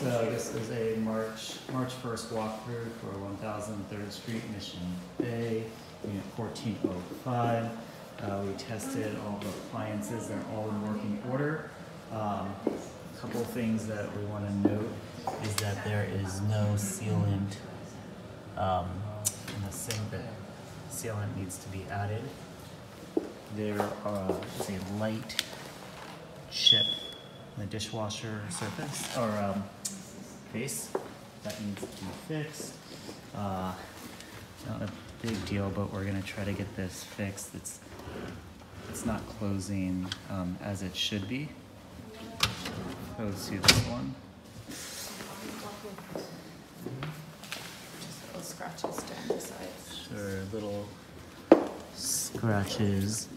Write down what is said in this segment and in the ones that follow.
So this is a March, March first walkthrough for one thousand Third Street, Mission Bay, unit fourteen oh five. Uh, we tested all the appliances, they're all in working order. Um, couple things that we wanna note is that there is no sealant, um, in the sink, that sealant needs to be added. There are, is a light chip the dishwasher surface or um, face that needs to be fixed. Uh, not a big deal, but we're gonna try to get this fixed. It's it's not closing um, as it should be. Let's see this one. Just little scratches down the sides. Sure, little scratches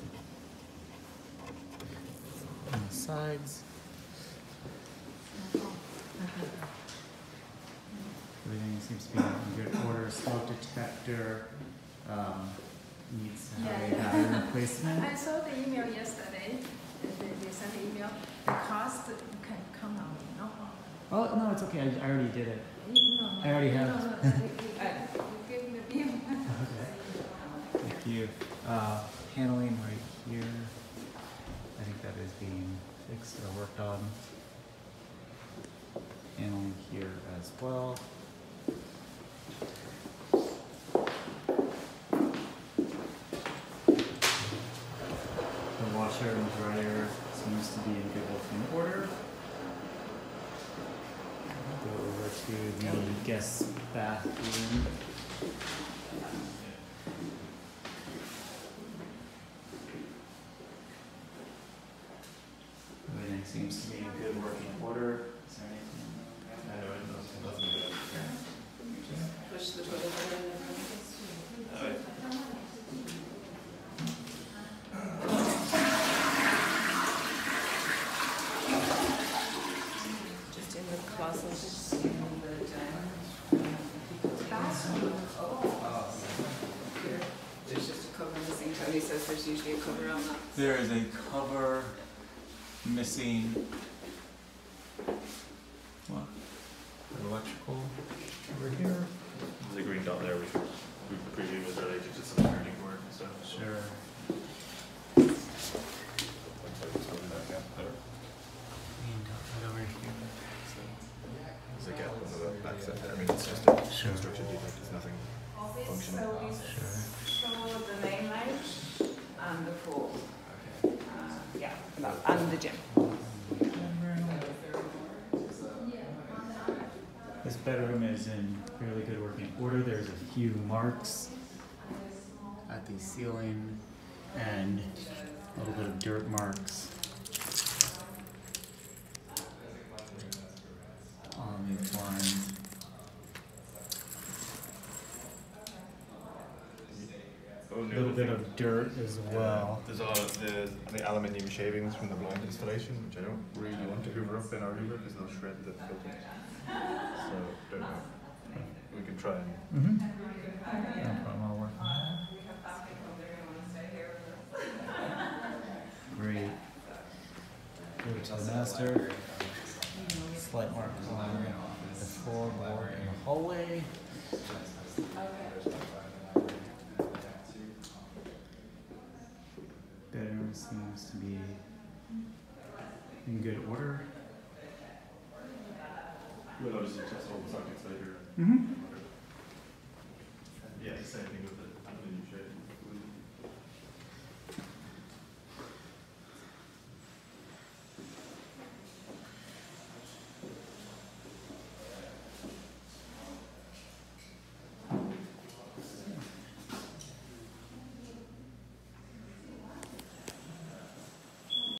on the sides. Everything seems to be in good order. Smoke detector um, needs to have a battery replacement. I saw the email yesterday, they, they sent the email, the cost can come out, no? Oh no, it's okay. I, I already did it. No, I already have. No, no, no, you- uh, you give me the bill. Okay. Thank you. Uh, paneling right here. I think that is being fixed or worked on. Paneling here as well. The washer and dryer seems to be in good working order. Go over to the guest bathroom. Everything seems to be in good working order. Is there anything? Push the toilet bowl in. Alright. Just in the closet, in the bathroom. Here, there's just a cover missing, Tony says there's usually a cover on that. There is a cover missing. Electrical over here. The green dot there, we, we previewed was related to some turning work and stuff. Sure. Looks like it's going back up there. Clean up right over here. There's a gap on the back there, I mean, it's just a Sure. construction defect, it's nothing functional. so we Sure. show the main light and the pool. Uh, yeah, and the gym. Bedroom is in fairly good working order. There's a few marks at the ceiling and a little bit of dirt marks on the flooring. Oh, A little bit of dirt as well. There's a lot of the, the aluminium shavings from the blind installation, which I don't really want to hoover up in our hoover because they'll shred the filter. So, don't know. We can try and Mm-hmm. No problem, I'll work on that. Great. Go to the master. Slight mark on the floorboard in the hallway. Bedroom seems to be in good order. We'll all the. Mm-hmm. Yeah,